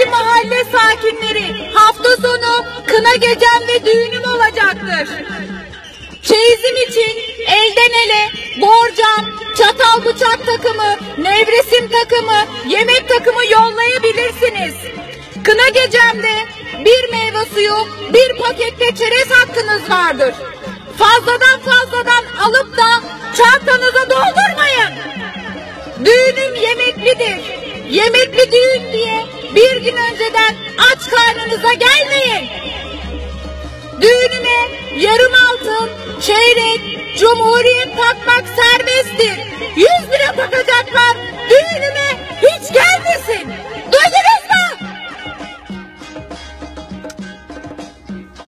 Değerli mahalle sakinleri, hafta sonu kına gecem ve düğünüm olacaktır. Çeyizim için elden ele, borcam, çatal bıçak takımı, nevresim takımı, yemek takımı yollayabilirsiniz. Kına gecemde bir meyve suyu, bir pakette çerez hakkınız vardır. Fazladan fazladan alıp da çantanıza doldurmayın. Düğünüm yemeklidir. Yemekli düğün diye bir gün önceden aç karnınıza gelmeyin. Düğünüme yarım altın, çeyrek, cumhuriyet takmak serbesttir. 100